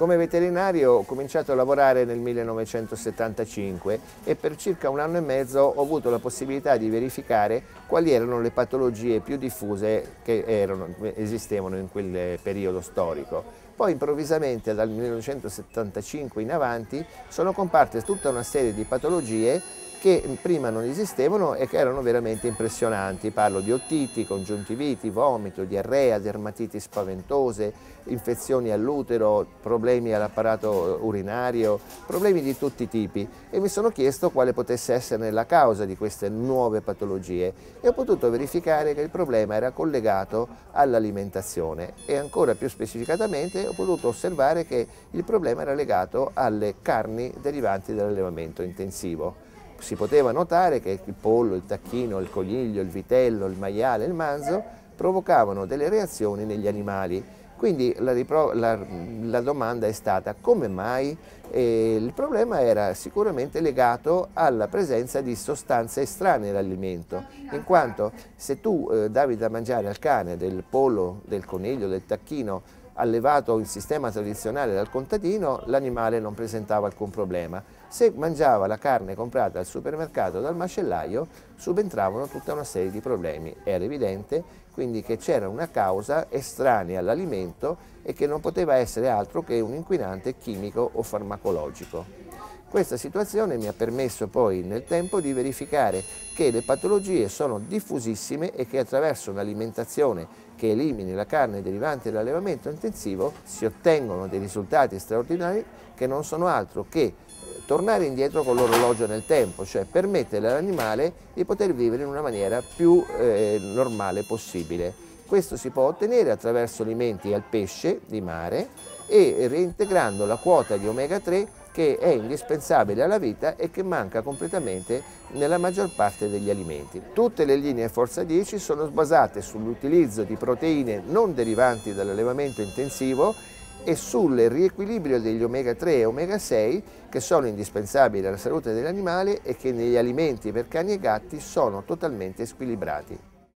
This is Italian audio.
Come veterinario ho cominciato a lavorare nel 1975 e per circa un anno e mezzo ho avuto la possibilità di verificare quali erano le patologie più diffuse che erano, esistevano in quel periodo storico. Poi improvvisamente dal 1975 in avanti sono comparte tutta una serie di patologie che prima non esistevano e che erano veramente impressionanti. Parlo di ottiti, congiuntiviti, vomito, diarrea, dermatiti spaventose, infezioni all'utero, problemi all'apparato urinario, problemi di tutti i tipi. E mi sono chiesto quale potesse essere la causa di queste nuove patologie. E ho potuto verificare che il problema era collegato all'alimentazione. E ancora più specificatamente ho potuto osservare che il problema era legato alle carni derivanti dall'allevamento intensivo si poteva notare che il pollo, il tacchino, il coniglio, il vitello, il maiale, il manzo provocavano delle reazioni negli animali. Quindi la, la, la domanda è stata come mai? E il problema era sicuramente legato alla presenza di sostanze estranee all'alimento, in quanto se tu eh, davi da mangiare al cane del pollo, del coniglio, del tacchino allevato in sistema tradizionale dal contadino, l'animale non presentava alcun problema. Se mangiava la carne comprata al supermercato dal macellaio, subentravano tutta una serie di problemi. Era evidente quindi che c'era una causa estranea all'alimento e che non poteva essere altro che un inquinante chimico o farmacologico. Questa situazione mi ha permesso poi nel tempo di verificare che le patologie sono diffusissime e che attraverso un'alimentazione che elimini la carne derivante dall'allevamento intensivo si ottengono dei risultati straordinari che non sono altro che eh, tornare indietro con l'orologio nel tempo, cioè permettere all'animale di poter vivere in una maniera più eh, normale possibile. Questo si può ottenere attraverso alimenti al pesce di mare e reintegrando la quota di omega 3 che è indispensabile alla vita e che manca completamente nella maggior parte degli alimenti. Tutte le linee Forza 10 sono basate sull'utilizzo di proteine non derivanti dall'allevamento intensivo e sul riequilibrio degli omega 3 e omega 6 che sono indispensabili alla salute dell'animale e che negli alimenti per cani e gatti sono totalmente squilibrati.